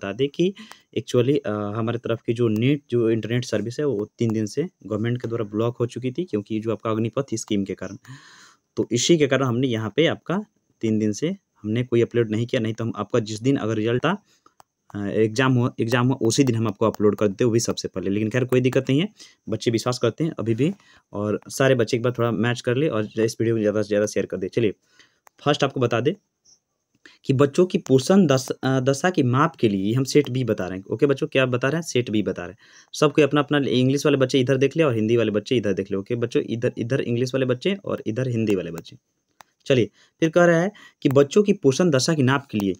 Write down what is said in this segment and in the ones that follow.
बता दें कि एक्चुअली हमारे तरफ़ की जो नेट, जो इंटरनेट सर्विस है, वो तीन दिन से गवर्नमेंट के द्वारा ब्लॉक हो चुकी थी क्योंकि जो आपका अग्निपथ स्कीम के कारण। तो इसी के कारण हमने यहाँ पे आपका तीन दिन से हमने कोई अपलोड नहीं किया, नहीं तो हम आपका जिस दिन अगर रिज़ल्ट था एग्ज़ाम हुआ एग्ज़ाम हुआ, उसी दिन हम आपको अपलोड कर देते, वो भी सबसे पहले। लेकिन खैर, कोई दिक्कत नहीं है, बच्चे विश्वास करते हैं अभी भी और सारे बच्चे एक बार थोड़ा मैच कर ले और इस वीडियो को ज़्यादा से ज़्यादा शेयर कर दे। चलिए फ़र्स्ट आपको बता दें कि बच्चों की पोषण दस दशा की माप के लिए हम सेट बी बता रहे हैं। ओके बच्चों, क्या बता रहे हैं? सेट बी बता रहे हैं। सबको अपना अपना इंग्लिश वाले बच्चे इधर देख ले और हिंदी वाले बच्चे इधर देख ले। ओके बच्चों, इधर इधर इंग्लिश वाले बच्चे और इधर हिंदी वाले बच्चे। चलिए, फिर कह रहा है कि बच्चों की पोषण दशा की नाप के लिए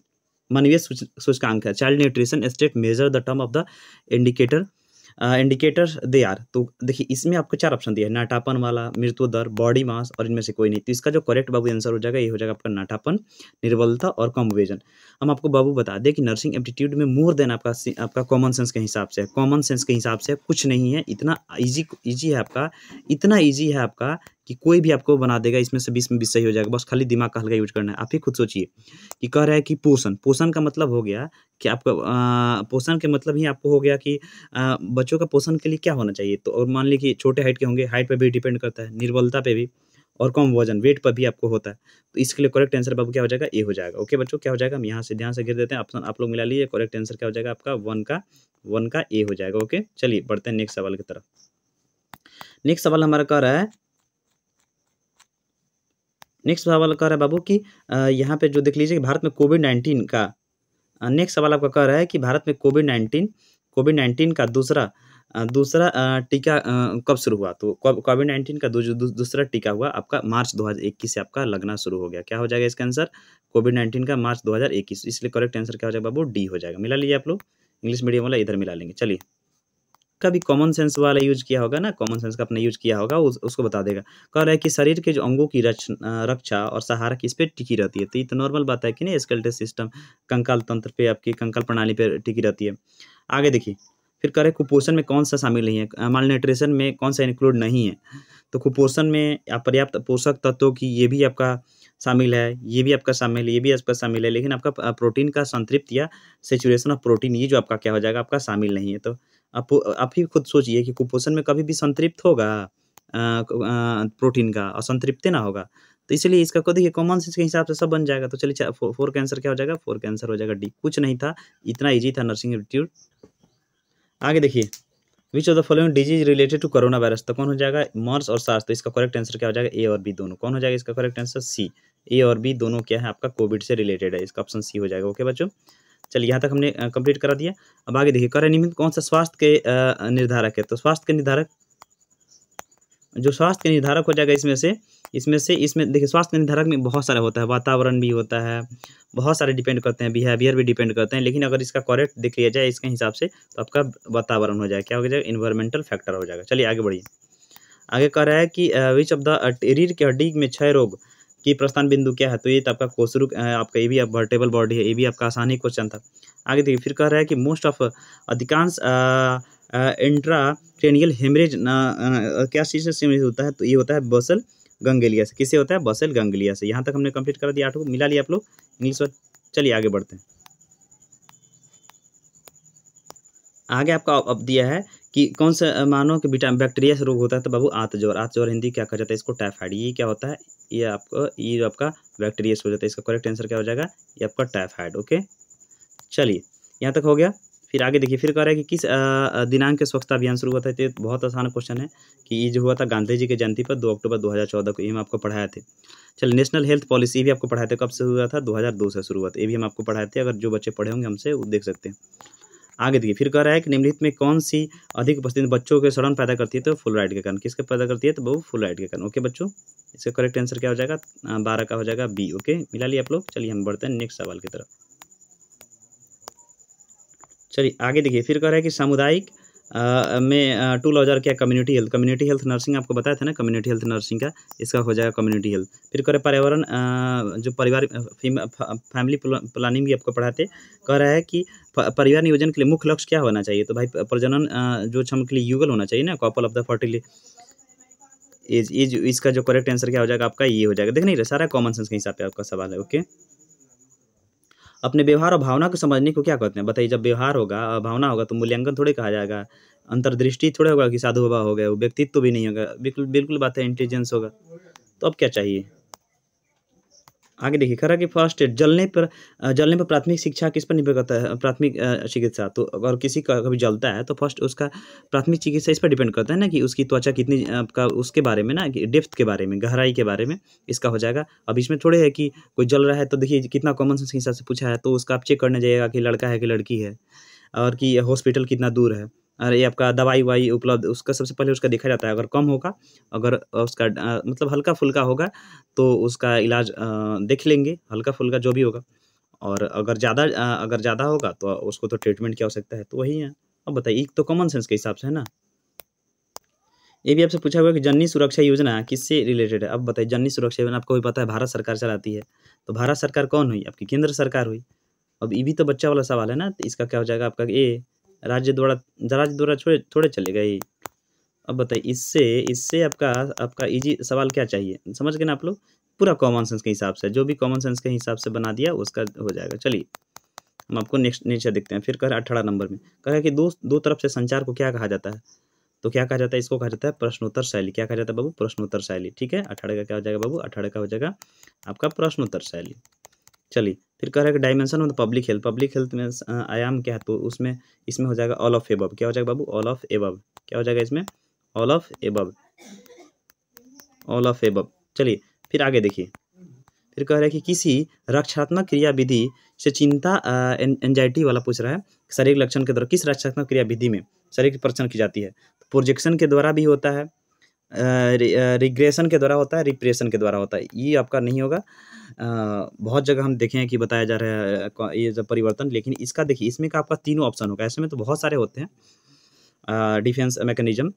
मानवीय सूचकांक है। Child nutrition state major the term of the indicator indicator they are तो देखिए, इसमें आपको चार ऑप्शन दिया है। नाटापन वाला मृत्यु दर बॉडी मास और इनमें से कोई नहीं। तो इसका जो करेक्ट बाबू आंसर हो जाएगा, ये हो जाएगा आपका नाटापन निर्बलता और कम वेजन हम आपको बाबू बता दें कि नर्सिंग एप्टीट्यूड में मोर देन आपका आपका कॉमन सेंस के हिसाब से कॉमन सेंस के हिसाब से कुछ नहीं है। इतना ईजी ईजी है आपका, इतना ईजी है आपका कि कोई भी आपको बना देगा इसमें से बीस में बीस सही हो जाएगा बस खाली दिमाग का हल्का यूज़ करना है। आप ही खुद सोचिए कि कह रहा है कि पोषण पोषण का मतलब हो गया कि आपका पोषण के मतलब ही आपको हो गया कि आ, बच्चों का पोषण के लिए क्या होना चाहिए? तो और मान लीजिए छोटे हाइट के होंगे हाइट पर भी डिपेंड करता है निर्बलता पर भी और कम वज़न वेट पर भी आपको होता है। तो इसके लिए करेक्ट आंसर बाबू क्या हो जाएगा? ए हो जाएगा। ओके बच्चों क्या हो जाएगा? हम यहाँ से ध्यान से गिर देते हैं ऑप्शन आप लोग मिला लीजिए करेक्ट आंसर क्या हो जाएगा आपका? वन का वन का ए हो जाएगा। ओके चलिए बढ़ते हैं नेक्स्ट सवाल की तरफ़। नेक्स्ट सवाल हमारा कह रहा है नेक्स्ट सवाल कह रहा है बाबू कि यहाँ पे जो देख लीजिए कि भारत में कोविड नाइन्टीन का नेक्स्ट सवाल आपका कह रहा है कि भारत में कोविड नाइन्टीन कोविड नाइन्टीन का दूसरा दूसरा टीका कब शुरू हुआ? तो कोविड नाइन्टीन का दूसरा टीका हुआ आपका मार्च 2021 से आपका लगना शुरू हो गया। क्या हो जाएगा इसका आंसर कोविड नाइन्टीन का मार्च 2021 इसलिए करेक्ट आंसर क्या हो जाएगा बाबू? डी हो जाएगा। मिला लीजिए आप लोग। इंग्लिश मीडियम वाला इधर मिला लेंगे। चलिए। कभी कॉमन सेंस वाला यूज़ किया होगा ना कॉमन सेंस का अपने यूज़ किया होगा उस, उसको बता देगा। कह रहा है कि शरीर के जो अंगों की रच रक्षा और सहारा किस पे टिकी रहती है? तो ये तो नॉर्मल बात है कि नहीं स्केल्टल सिस्टम कंकाल तंत्र पे आपकी कंकाल प्रणाली पे टिकी रहती है। आगे देखिए फिर कह रहे कुपोषण में कौन सा शामिल नहीं है? माल न्यूट्रिशन में कौन सा इंक्लूड नहीं है तो कुपोषण में पर्याप्त पोषक तत्वों की ये भी आपका शामिल है ये भी आपका शामिल है ये भी आपका शामिल है लेकिन आपका प्रोटीन का संतृप्त या सेचुरेशन ऑफ़ प्रोटीन ये जो आपका क्या हो जाएगा आपका शामिल नहीं है। तो आप आप ही खुद सोचिए कि कुपोषण में कभी भी संतृप्त होगा प्रोटीन का और संतृप्त ना होगा। तो इसलिए इसका को देखिए कॉमन सेंस के हिसाब से सब बन जाएगा। तो चलिए फो, फोर का आंसर क्या हो जाएगा? फोर का आंसर हो जाएगा। डी कुछ नहीं था। इतना ईजी था नर्सिंग इंस्टीट्यूट आगे देखिए। Which of the following disease related to corona virus तो कौन हो जाएगा? मर्स और सार्स तो इसका करेक्ट आंसर क्या हो जाएगा? ए और बी दोनों। कौन हो जाएगा इसका करेक्ट आंसर सी ए और बी दोनों क्या है? आपका कोविड से रिलेटेड है। इसका ऑप्शन सी हो जाएगा। ओके बच्चों? चलिए, यहाँ तक हमने कंप्लीट करा दिया। अब आगे देखिए, कर निमित्त कौन सा स्वास्थ्य के निर्धारक है? तो स्वास्थ्य के निर्धारक, जो स्वास्थ्य के निर्धारक हो जाएगा इसमें से इसमें से, इसमें देखिए, स्वास्थ्य निर्धारक में बहुत सारे होता है। वातावरण भी होता है, बहुत सारे डिपेंड करते हैं बिहेवियर भी डिपेंड करते हैं, लेकिन अगर इसका करेक्ट देख लिया जाए, इसके हिसाब से तो आपका वातावरण हो जाएगा क्या हो जाएगा? इन्वायरमेंटल फैक्टर हो जाएगा। चलिए, आगे बढ़िए। आगे कह रहा है कि विच ऑफ़ द रीढ़ के हड्डी में क्षय रोग की प्रस्थान बिंदु क्या है? तो ये तो आपका कोसरू आपका ये भी वर्टेबल बॉडी है, ये भी आपका आसानी क्वेश्चन था। आगे देखिए, फिर कह रहा है कि मोस्ट ऑफ़ अधिकांश इंट्रा ट्रेनियल हेमरेज क्या चीज़ से होता है? तो ये होता है बसल गंगलिया से। किसे होता है? बसल गंगलिया से। यहाँ तक हमने कंप्लीट कर दिया आठ को। मिला लिया आप लोग। इंग्लिश चलिए आगे बढ़ते हैं। आगे आपका अब दिया है कि कौन सा मानो कि विटामिन बैक्टीरिया से रोग होता है तो बाबू आतजोर आतजोर हिंदी क्या कहा जाता है? इसको टाइफाइड ये क्या होता है? ये आपको, ये जो आपका बैक्टीरिया से हो जाता है, इसका करेक्ट आंसर क्या हो जाएगा? ये आपका टाइफाइड ओके चलिए, यहाँ तक हो गया। फिर आगे देखिए, फिर कह रहा है कि किस दिनांक के स्वच्छता अभियान शुरू हुआ था? तो बहुत आसान क्वेश्चन है कि ये जो हुआ था गांधी जी के जयंती पर, दो अक्टूबर 2014 को, ये हम आपको पढ़ाए थे। चलिए नेशनल हेल्थ पॉलिसी भी आपको पढ़ाए थे। कब से हुआ था? 2002 से शुरू हुआ था। ये भी हम आपको पढ़ाए थे। अगर जो बच्चे पढ़े होंगे हमसे, वो देख सकते हैं। आगे देखिए, फिर कह रहा है कि निम्नलिखित में कौन सी अधिक उपस्थित बच्चों के सड़न पैदा करती है? तो फुल राइट के कारण। किसके पैदा करती है? तो वो फुल राइट के कारण। ओके बच्चों, इसका करेक्ट आंसर क्या हो जाएगा? बारह का हो जाएगा बी ओके मिला लिया आप लोग। चलिए हम बढ़ते हैं नेक्स्ट सवाल की तरफ़। चलिए, आगे देखिए, फिर कह रहा है कि सामुदायिक में टूल औज़ार क्या community health community health nursing आपको बताया था ना? कम्युनिटी हेल्थ नर्सिंग का, इसका हो जाएगा कम्युनिटी हेल्थ फिर करे पर्यावरण जो परिवार फैमिली प्लानिंग भी आपको पढ़ाते, कह रहा है कि परिवार नियोजन के लिए मुख्य लक्ष्य क्या होना चाहिए? तो भाई प्रजनन जो क्षम के लिए युगल होना चाहिए ना couple of the fertile age age इसका जो करेक्ट आंसर क्या हो जाएगा? आपका ये हो जाएगा। देख नहीं रहे, सारा कॉमन सेंस के हिसाब से आपका सवाल है ओके अपने व्यवहार और भावना को समझने को क्या कहते हैं? बताइए, जब व्यवहार होगा, भावना होगा तो मूल्यांकन थोड़े कहा जाएगा। अंतर्दृष्टि थोड़े होगा कि साधु बाबा हो गए, वो व्यक्तित्व भी नहीं होगा। बिल्कुल बिल्कुल बात है इंटेलिजेंस होगा। तो अब क्या चाहिए? आगे देखिए, खरा कि फ़र्स्ट एड जलने पर जलने पर प्राथमिक शिक्षा किस पर निर्भर करता है? प्राथमिक चिकित्सा। तो अगर किसी का कभी जलता है तो फ़र्स्ट उसका प्राथमिक चिकित्सा इस पर डिपेंड करता है ना कि उसकी त्वचा कितनी आपका उसके बारे में ना, कि डेप्थ के बारे में, गहराई के बारे में इसका हो जाएगा। अब इसमें थोड़े है कि कोई जल रहा है तो देखिए कितना कॉमन सेंस के हिसाब से पूछा है तो उसका आप चेक करने जाइएगा कि लड़का है कि लड़की है, और कि हॉस्पिटल कितना दूर है। और ये आपका दवाई वाई उपलब्ध, उसका सबसे पहले उसका देखा जाता है, अगर कम होगा, अगर उसका मतलब हल्का फुल्का होगा तो उसका इलाज देख लेंगे हल्का फुल्का जो भी होगा। और अगर ज़्यादा अगर ज़्यादा होगा तो उसको तो ट्रीटमेंट की आवश्यकता है तो वही है। अब बताइए, एक तो कॉमन सेंस के हिसाब से, है ना? ये भी आपसे पूछा हुआ है कि जननी सुरक्षा योजना किससे रिलेटेड है? अब बताइए, जननी सुरक्षा योजना, आपको भी पता है, भारत सरकार चलाती है। तो भारत सरकार कौन हुई? आपकी केंद्र सरकार हुई। अब ये भी तो बच्चा वाला सवाल है ना तो इसका क्या हो जाएगा आपका, ए राज्य द्वारा राज्य द्वारा थोड़े थोड़े चलेगा ये अब बताइए, इससे इससे आपका आपका इजी सवाल क्या चाहिए? समझ गए ना आप लोग? पूरा कॉमन सेंस के हिसाब से, जो भी कॉमन सेंस के हिसाब से बना दिया, उसका हो जाएगा। चलिए, हम आपको नेक्स्ट नीचे देखते हैं। फिर कह रहे अठारह नंबर में। कह रहा कि दो दो तरफ़ से संचार को क्या कहा जाता है? तो क्या कहा जाता है? इसको कहा जाता है प्रश्नोत्तर शैली। क्या कहा जाता है बाबू? प्रश्नोत्तर शैली। ठीक है? अठारह का क्या हो जाएगा बाबू? अठारह का हो जाएगा आपका प्रश्नोत्तर शैली। चलिए, फिर कह रहा है dimension of the public health public health में आयाम क्या है? तो उसमें, इसमें हो जाएगा ऑल ऑफ़ एबव क्या हो जाएगा बाबू? ऑल ऑफ़ एबव क्या हो जाएगा इसमें? All of above all of above चलिए, फिर आगे देखिए। फिर कह रहा है कि किसी रक्षात्मक क्रिया विधि से चिंता एंजाइटी वाला पूछ रहा है शारीरिक लक्षण के द्वारा किस रक्षात्मक क्रिया विधि में शरीर की परीक्षण की जाती है? तो प्रोजेक्शन के द्वारा भी होता है। रिग्रेशन के द्वारा होता है, रिप्रेशन के द्वारा होता है। ये आपका नहीं होगा। बहुत जगह हम देखे कि बताया जा रहा है ये परिवर्तन, लेकिन इसका देखिए, इसमें का आपका तीनों ऑप्शन होगा। ऐसे में तो बहुत सारे होते हैं। डिफेंस मैकेनिज्म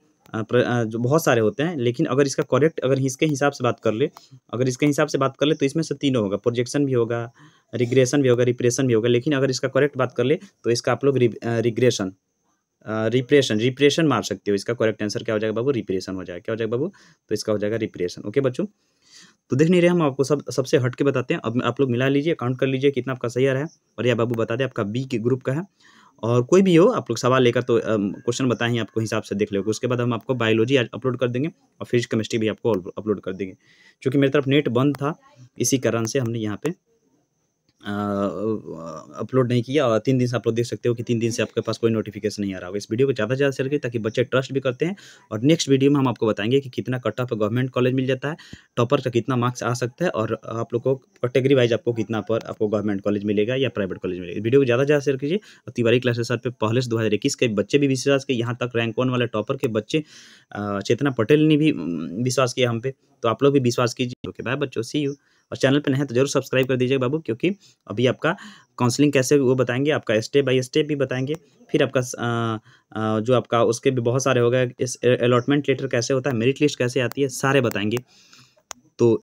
जो बहुत सारे होते हैं, लेकिन अगर इसका करेक्ट अगर इसके हिसाब से बात कर ले, अगर इसके हिसाब से बात कर ले तो इसमें से तीनों होगा। प्रोजेक्शन भी होगा रिग्रेशन भी होगा रिप्रेशन भी होगा। लेकिन अगर इसका करेक्ट बात कर ले तो इसका आप लोग रिग्रेशन रिप्रेशन रिप्रेशन मार सकते हो। इसका करेक्ट आंसर क्या हो जाएगा बाबू? रिप्रेशन हो जाएगा। क्या हो जाएगा बाबू? तो इसका हो जाएगा रिप्रेशन ओके बच्चों? तो देख नहीं रहे हम आपको सब, सबसे हट के बताते हैं। अब आप लोग मिला लीजिए काउंट कर लीजिए कितना आपका सही आ रहा है। और यह बाबू बता दें आपका बी के ग्रुप का है। और कोई भी हो, आप लोग सवाल लेकर तो क्वेश्चन बताएँ, आपको हिसाब से देख लोगे उसके बाद हम आपको बायोलॉजी अपलोड कर देंगे और फिजिक्स केमिस्ट्री भी आपको अपलोड कर देंगे। क्योंकि मेरी तरफ़ नेट बंद था, इसी कारण से हमने यहाँ पे अपलोड नहीं किया और तीन दिन से आप लोग देख सकते हो कि तीन दिन से आपके पास कोई नोटिफिकेशन नहीं आ रहा होगा। इस वीडियो को ज़्यादा से ज़्यादा शेयर करिए ताकि बच्चे ट्रस्ट भी करते हैं और नेक्स्ट वीडियो में हम आपको बताएँगे कि कितना कट ऑफ़ गवर्नमेंट कॉलेज मिल जाता है टॉपर का कितना मार्क्स आ सकता है और आप लोग को कैटेगरी वाइज आपको कितना पर आपको गवर्नमेंट कॉलेज मिलेगा या प्राइवेट कॉलेज मिलेगा। वीडियो को ज़्यादा ज़्यादा शेयर कीजिए और तिवारी क्लासेस सर पे पहले से दो हज़ार इक्कीस के बच्चे भी विश्वास के यहाँ तक रैंक वन वाले टॉपर के बच्चे चेतना पटेल ने भी विश्वास किया हम पे। तो आप लोग भी विश्वास कीजिए। ओके बाय बच्चों सी यू और चैनल पर नहीं तो ज़रूर सब्सक्राइब कर दीजिएगा बाबू, क्योंकि अभी आपका काउंसलिंग कैसे वो बताएँगे, आपका स्टेप बाय स्टेप भी बताएँगे, फिर आपका जो आपका उसके भी बहुत सारे हो गए, इस अलॉटमेंट लेटर कैसे होता है मेरिट लिस्ट कैसे आती है, सारे बताएँगे। तो